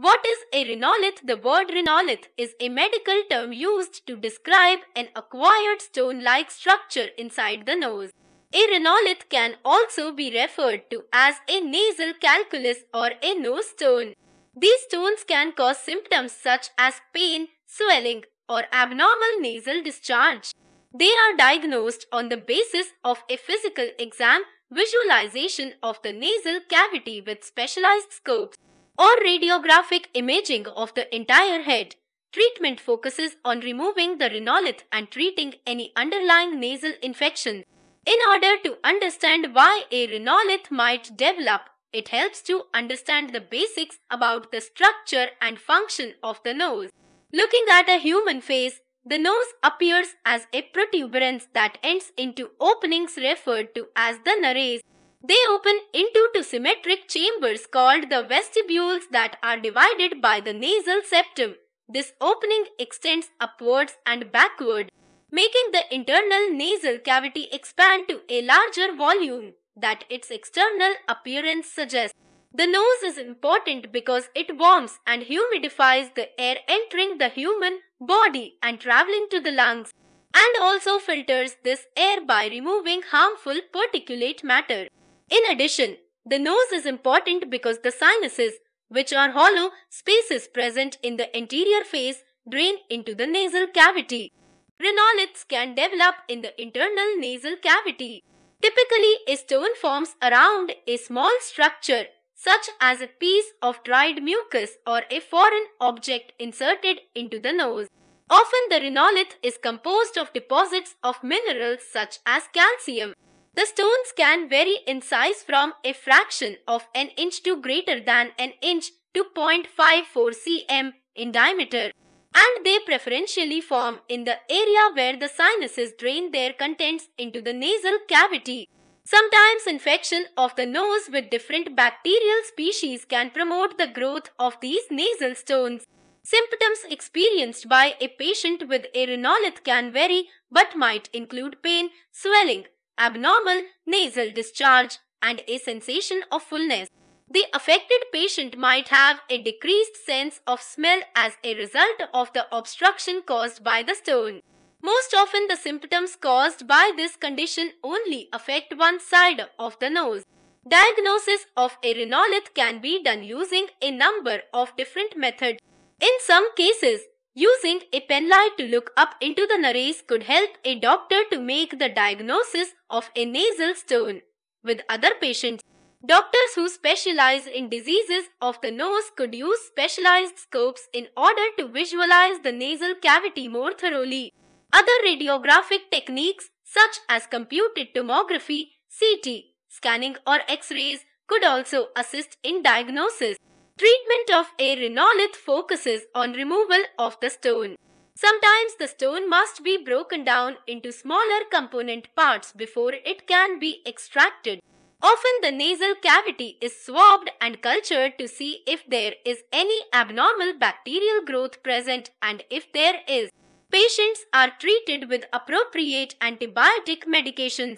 What is a rhinolith? The word rhinolith is a medical term used to describe an acquired stone like structure inside the nose. A rhinolith can also be referred to as a nasal calculus or a nose stone. These stones can cause symptoms such as pain, swelling, or abnormal nasal discharge. They are diagnosed on the basis of a physical exam, visualization of the nasal cavity with specialized scopes, or radiographic imaging of the entire head. Treatment focuses on removing the rhinolith and treating any underlying nasal infection. In order to understand why a rhinolith might develop, it helps to understand the basics about the structure and function of the nose. Looking at a human face, the nose appears as a protuberance that ends into openings referred to as the nares. They open into two symmetric chambers called the vestibules that are divided by the nasal septum. This opening extends upwards and backward, making the internal nasal cavity expand to a larger volume that its external appearance suggests. The nose is important because it warms and humidifies the air entering the human body and traveling to the lungs, and also filters this air by removing harmful particulate matter. In addition, the nose is important because the sinuses, which are hollow spaces present in the anterior face, drain into the nasal cavity. Rhinoliths can develop in the internal nasal cavity. Typically, a stone forms around a small structure such as a piece of dried mucus or a foreign object inserted into the nose. Often the rhinolith is composed of deposits of minerals such as calcium. The stones can vary in size from a fraction of an inch to greater than an inch to 0.54 cm in diameter and they preferentially form in the area where the sinuses drain their contents into the nasal cavity. Sometimes infection of the nose with different bacterial species can promote the growth of these nasal stones. Symptoms experienced by a patient with a rhinolith can vary but might include pain, swelling, abnormal nasal discharge, and a sensation of fullness. The affected patient might have a decreased sense of smell as a result of the obstruction caused by the stone. Most often, the symptoms caused by this condition only affect one side of the nose. Diagnosis of a rhinolith can be done using a number of different methods. In some cases, using a penlight to look up into the nares could help a doctor to make the diagnosis of a nasal stone. With other patients, doctors who specialize in diseases of the nose could use specialized scopes in order to visualize the nasal cavity more thoroughly. Other radiographic techniques such as computed tomography, CT, scanning or X-rays could also assist in diagnosis. Treatment of a rhinolith focuses on removal of the stone. Sometimes the stone must be broken down into smaller component parts before it can be extracted. Often the nasal cavity is swabbed and cultured to see if there is any abnormal bacterial growth present and if there is, patients are treated with appropriate antibiotic medications.